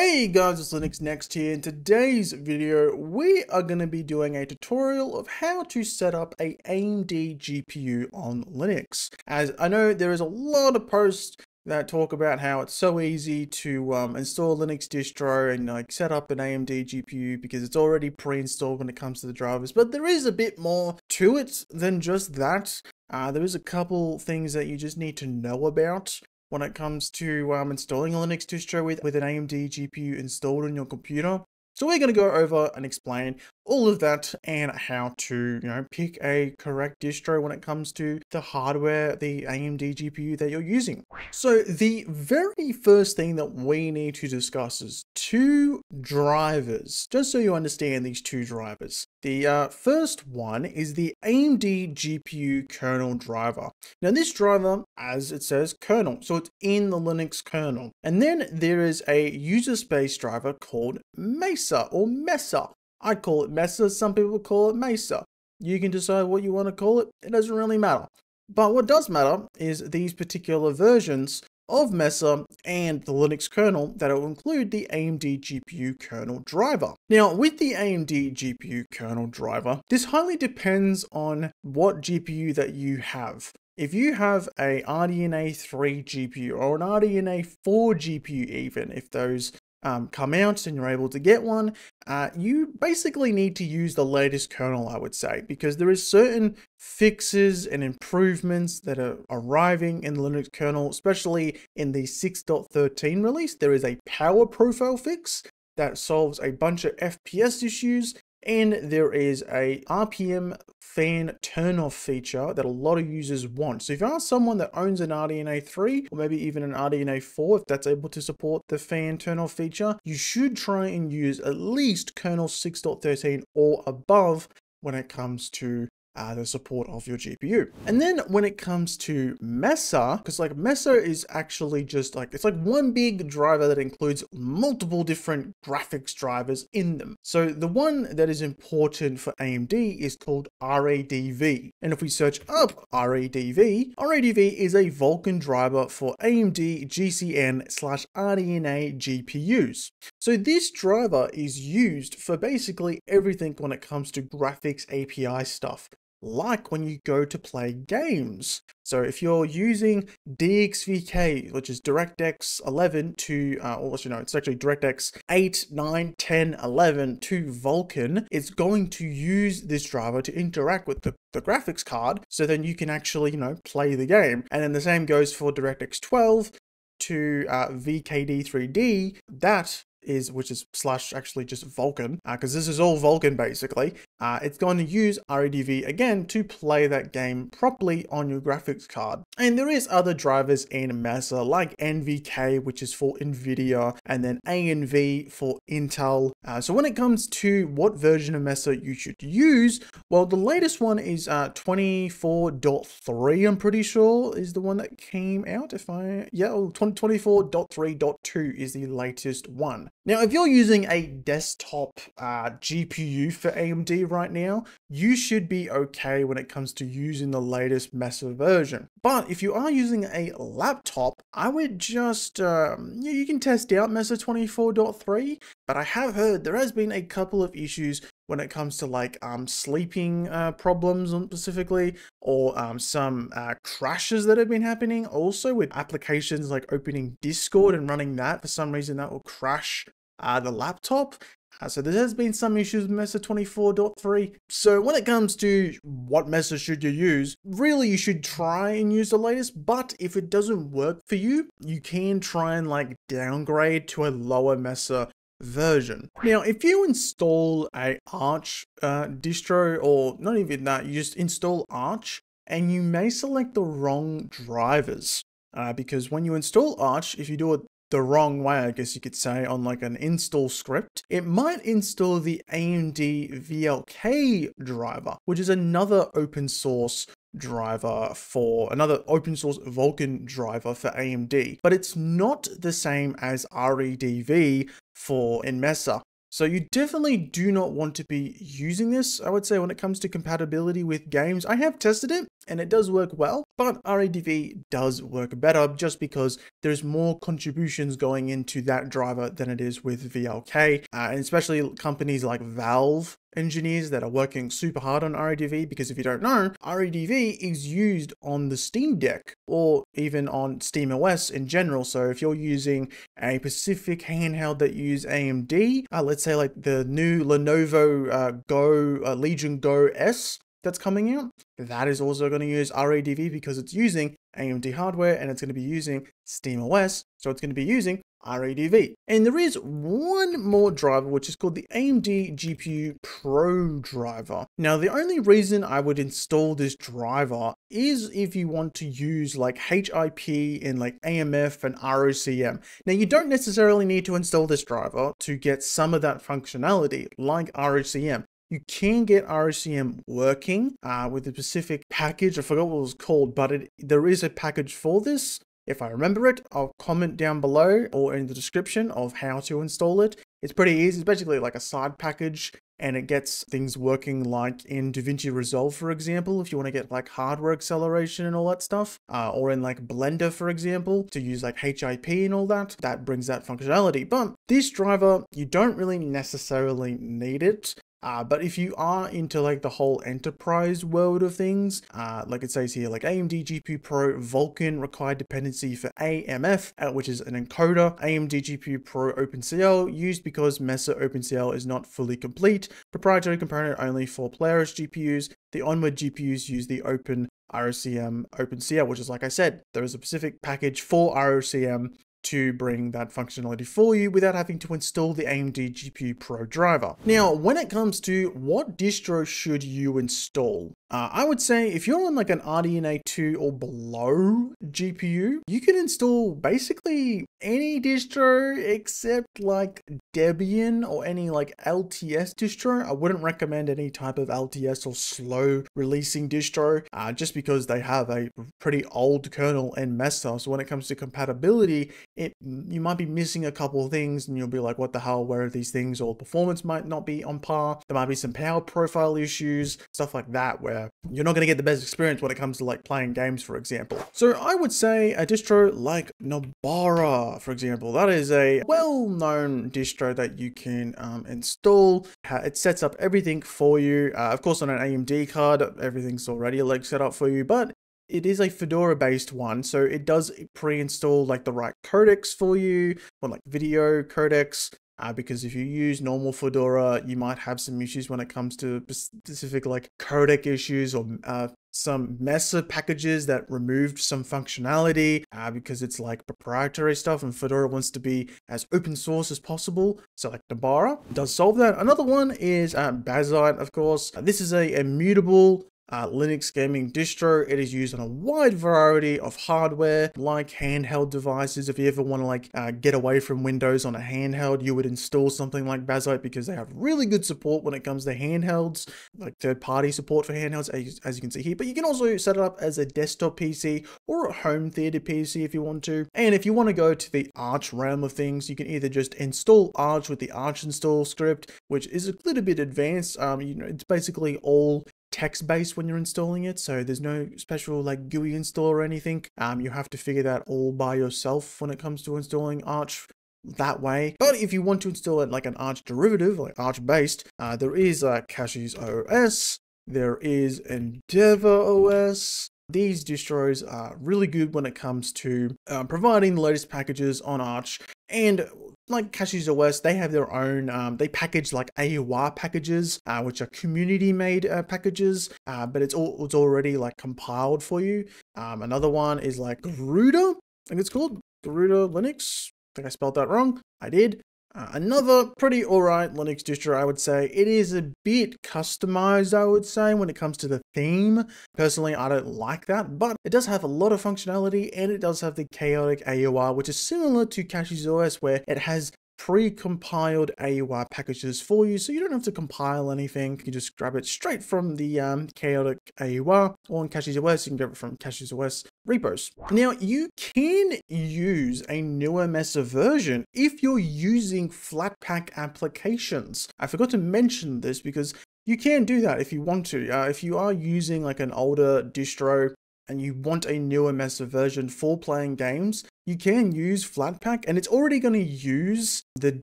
Hey guys, it's Linux Next here. In today's video, we are going to be doing a tutorial of how to set up a AMD GPU on Linux. As I know there is a lot of posts that talk about how it's so easy to um, install Linux distro and like set up an AMD GPU because it's already pre-installed when it comes to the drivers. But there is a bit more to it than just that. Uh, there is a couple things that you just need to know about when it comes to um, installing a Linux distro with, with an AMD GPU installed on your computer. So we're going to go over and explain all of that and how to, you know, pick a correct distro when it comes to the hardware, the AMD GPU that you're using. So the very first thing that we need to discuss is two drivers, just so you understand these two drivers. The uh, first one is the AMD GPU kernel driver. Now this driver, as it says, kernel, so it's in the Linux kernel. And then there is a user space driver called Mesa or Mesa. I call it Mesa, some people call it Mesa. You can decide what you want to call it, it doesn't really matter. But what does matter is these particular versions of Mesa and the Linux kernel that will include the AMD GPU kernel driver. Now, with the AMD GPU kernel driver, this highly depends on what GPU that you have. If you have a RDNA 3 GPU or an RDNA 4 GPU even, if those um, come out and you're able to get one, uh, you basically need to use the latest kernel, I would say, because there is certain fixes and improvements that are arriving in the Linux kernel, especially in the 6.13 release. There is a power profile fix that solves a bunch of FPS issues and there is a RPM fan turn-off feature that a lot of users want. So if you are someone that owns an RDNA 3 or maybe even an RDNA 4, if that's able to support the fan turn-off feature, you should try and use at least kernel 6.13 or above when it comes to uh, the support of your GPU. And then when it comes to Mesa, because like Mesa is actually just like, it's like one big driver that includes multiple different graphics drivers in them. So the one that is important for AMD is called RADV. And if we search up RADV, RADV is a Vulkan driver for AMD GCN slash RDNA GPUs. So this driver is used for basically everything when it comes to graphics API stuff like when you go to play games. So if you're using DXVK, which is DirectX 11 to, uh, or you know, it's actually DirectX 8, 9, 10, 11 to Vulkan, it's going to use this driver to interact with the, the graphics card. So then you can actually, you know, play the game. And then the same goes for DirectX 12 to uh, VKD3D. That is, which is slash actually just Vulkan, because uh, this is all Vulkan basically, uh, it's going to use RADV again to play that game properly on your graphics card. And there is other drivers in Mesa like NVK, which is for NVIDIA, and then ANV for Intel. Uh, so when it comes to what version of Mesa you should use, well, the latest one is uh, 24.3, I'm pretty sure, is the one that came out. If I, yeah, 24.3.2 is the latest one. Now, if you're using a desktop uh, GPU for AMD right now, you should be okay when it comes to using the latest Mesa version. But if you are using a laptop, I would just, um, you can test out Mesa 24.3, but I have heard there has been a couple of issues when it comes to like um, sleeping uh, problems specifically or um, some uh, crashes that have been happening also with applications like opening discord and running that for some reason that will crash uh, the laptop. Uh, so there has been some issues with Mesa 24.3. So when it comes to what Mesa should you use, really you should try and use the latest, but if it doesn't work for you, you can try and like downgrade to a lower Mesa version. Now, if you install a Arch uh, distro, or not even that, you just install Arch, and you may select the wrong drivers. Uh, because when you install Arch, if you do it the wrong way, I guess you could say, on like an install script, it might install the AMD VLK driver, which is another open source driver for another open source Vulkan driver for AMD, but it's not the same as RADV for Mesa. So you definitely do not want to be using this, I would say, when it comes to compatibility with games. I have tested it, and it does work well, but RADV does work better just because there's more contributions going into that driver than it is with VLK, uh, and especially companies like Valve engineers that are working super hard on RADV because if you don't know, RADV is used on the Steam Deck or even on Steam OS in general. So if you're using a specific handheld that use AMD, uh, let's say like the new Lenovo uh, Go uh, Legion Go S, that's coming out, that is also going to use RADV because it's using AMD hardware and it's going to be using SteamOS. So it's going to be using RADV. And there is one more driver, which is called the AMD GPU Pro driver. Now, the only reason I would install this driver is if you want to use like HIP and like AMF and ROCm. Now, you don't necessarily need to install this driver to get some of that functionality like ROCm. You can get ROCm working uh, with a specific package. I forgot what it was called, but it, there is a package for this. If I remember it, I'll comment down below or in the description of how to install it. It's pretty easy. It's basically like a side package and it gets things working like in DaVinci Resolve, for example, if you want to get like hardware acceleration and all that stuff, uh, or in like Blender, for example, to use like HIP and all that, that brings that functionality. But this driver, you don't really necessarily need it. Uh, but if you are into like the whole enterprise world of things, uh, like it says here, like AMD GPU Pro Vulkan required dependency for AMF, uh, which is an encoder, AMD GPU Pro OpenCL used because Mesa OpenCL is not fully complete, proprietary component only for Polaris GPUs. The onward GPUs use the Open ROCm OpenCL, which is like I said, there is a specific package for ROCm to bring that functionality for you without having to install the AMD GPU Pro driver. Now, when it comes to what distro should you install, uh, I would say if you're on like an RDNA 2 or below GPU, you can install basically any distro except like Debian or any like LTS distro. I wouldn't recommend any type of LTS or slow releasing distro uh, just because they have a pretty old kernel and Mesa. So when it comes to compatibility, it you might be missing a couple of things and you'll be like, what the hell, where are these things? Or performance might not be on par. There might be some power profile issues, stuff like that, where you're not going to get the best experience when it comes to like playing games, for example. So I would say a distro like Nobara, for example, that is a well-known distro that you can um, install. It sets up everything for you. Uh, of course, on an AMD card, everything's already like set up for you, but it is a Fedora based one, so it does pre-install like the right codecs for you, or like video codecs, uh, because if you use normal Fedora, you might have some issues when it comes to specific like codec issues or uh, some Mesa packages that removed some functionality uh, because it's like proprietary stuff and Fedora wants to be as open source as possible. So like Nobara does solve that. Another one is uh, Bazzite, of course. this is a immutable uh, Linux gaming distro. It is used on a wide variety of hardware, like handheld devices. If you ever want to like uh, get away from Windows on a handheld, you would install something like Bazzite because they have really good support when it comes to handhelds, like third-party support for handhelds, as, as you can see here. But you can also set it up as a desktop PC or a home theater PC if you want to. And if you want to go to the Arch realm of things, you can either just install Arch with the Arch install script, which is a little bit advanced. Um, you know, it's basically all text-based when you're installing it, so there's no special like GUI install or anything. Um, you have to figure that all by yourself when it comes to installing Arch that way. But if you want to install it like an Arch derivative, like Arch based, uh, there is uh, CachyOS, there is Endeavour OS. These distros are really good when it comes to uh, providing the latest packages on Arch and like CachyOS, they have their own, um, they package like AUR packages, uh, which are community made uh, packages, uh, but it's all it's already like compiled for you. Um, another one is like Garuda, I think it's called Garuda Linux. I think I spelled that wrong. I did. Uh, another pretty alright Linux distro, I would say. It is a bit customized, I would say, when it comes to the theme. Personally, I don't like that, but it does have a lot of functionality and it does have the chaotic AUR, which is similar to CachyOS, where it has pre-compiled AUR packages for you, so you don't have to compile anything. You just grab it straight from the um, chaotic AUR or in CachyOS, you can grab it from CachyOS repos. Now, you can use a newer Mesa version if you're using Flatpak applications. I forgot to mention this because you can do that if you want to. Uh, if you are using like an older distro and you want a newer Mesa version for playing games, you can use Flatpak and it's already going to use the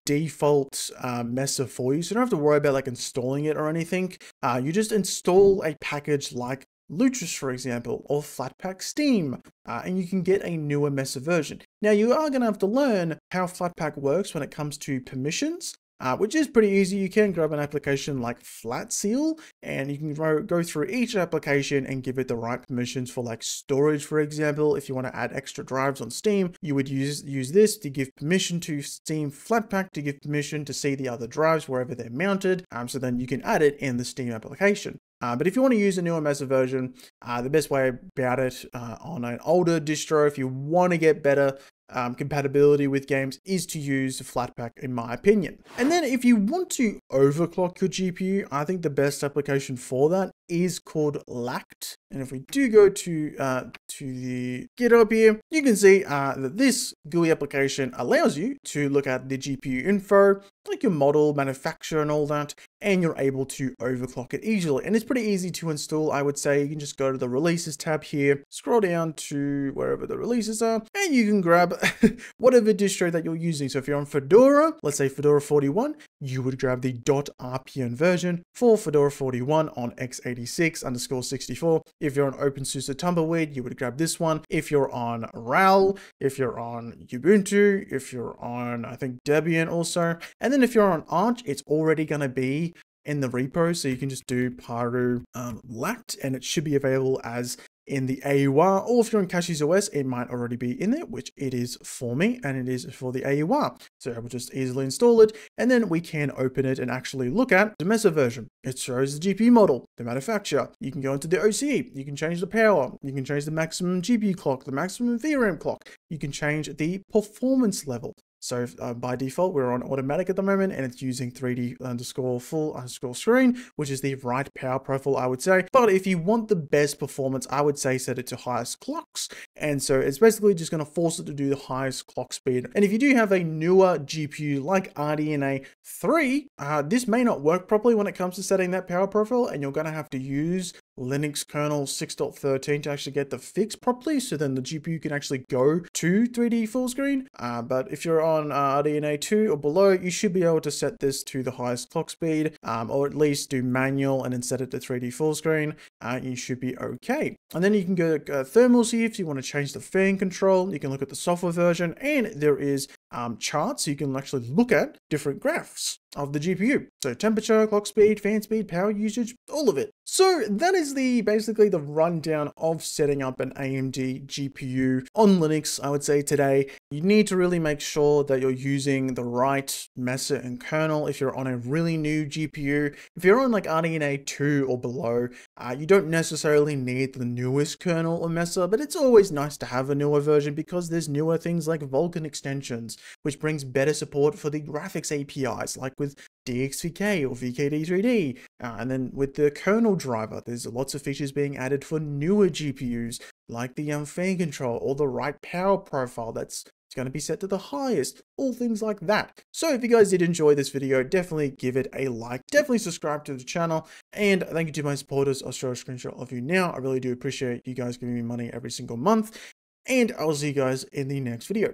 default uh, Mesa for you. So you don't have to worry about like installing it or anything. Uh, you just install a package like Lutris, for example, or Flatpak Steam, uh, and you can get a newer Mesa version. Now, you are going to have to learn how Flatpak works when it comes to permissions, uh, which is pretty easy. You can grab an application like Flatseal and you can go through each application and give it the right permissions for like storage, for example. If you want to add extra drives on Steam, you would use, use this to give permission to Steam Flatpak to give permission to see the other drives wherever they're mounted. Um, so then you can add it in the Steam application. Uh, but if you want to use a newer Mesa version, uh, the best way about it uh, on an older distro, if you want to get better um, compatibility with games is to use Flatpak in my opinion. And then if you want to overclock your GPU, I think the best application for that is called Lact. And if we do go to uh, to the GitHub here, you can see uh, that this GUI application allows you to look at the GPU info, like your model, manufacturer and all that, and you're able to overclock it easily. And it's pretty easy to install, I would say. You can just go to the releases tab here, scroll down to wherever the releases are, and you can grab whatever distro that you're using. So if you're on Fedora, let's say Fedora 41, you would grab the .rpm version for Fedora 41 on x86 underscore 64. If you're on OpenSUSE Tumbleweed, you would grab this one. If you're on RHEL, if you're on Ubuntu, if you're on, I think, Debian also. And then if you're on Arch, it's already going to be in the repo. So you can just do paru um, lact and it should be available as in the AUR, or if you're on CachyOS, it might already be in there, which it is for me, and it is for the AUR. So I will just easily install it, and then we can open it and actually look at the Mesa version. It shows the GPU model, the manufacturer. You can go into the OCE, you can change the power, you can change the maximum GPU clock, the maximum VRAM clock, you can change the performance level. So uh, by default, we're on automatic at the moment and it's using 3D underscore full underscore screen, which is the right power profile, I would say. But if you want the best performance, I would say set it to highest clocks. And so it's basically just going to force it to do the highest clock speed. And if you do have a newer GPU like RDNA 3, uh, this may not work properly when it comes to setting that power profile and you're going to have to use Linux kernel 6.13 to actually get the fix properly so then the GPU can actually go to 3D full screen. Uh, but if you're on uh, RDNA 2 or below, you should be able to set this to the highest clock speed um, or at least do manual and then set it to 3D full screen. Uh, you should be okay. And then you can go uh, thermals here if you want to change the fan control. You can look at the software version and there is um, charts so you can actually look at different graphs of the GPU. So temperature, clock speed, fan speed, power usage, all of it. So that is the basically the rundown of setting up an AMD GPU on Linux, I would say today. You need to really make sure that you're using the right Mesa and kernel if you're on a really new GPU. If you're on like RDNA 2 or below, uh, you don't necessarily need the newest kernel or Mesa, but it's always nice to have a newer version because there's newer things like Vulkan extensions, which brings better support for the graphics APIs, like with DXVK or VKD3D. Uh, and then with the kernel driver, there's lots of features being added for newer GPUs, like the um, fan control or the right power profile that's going to be set to the highest, all things like that. So if you guys did enjoy this video, definitely give it a like, definitely subscribe to the channel, and thank you to my supporters. I'll show a screenshot of you now. I really do appreciate you guys giving me money every single month, and I'll see you guys in the next video.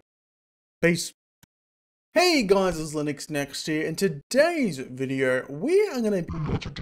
Peace. Hey guys, it's Linux Next here. In today's video, we are going to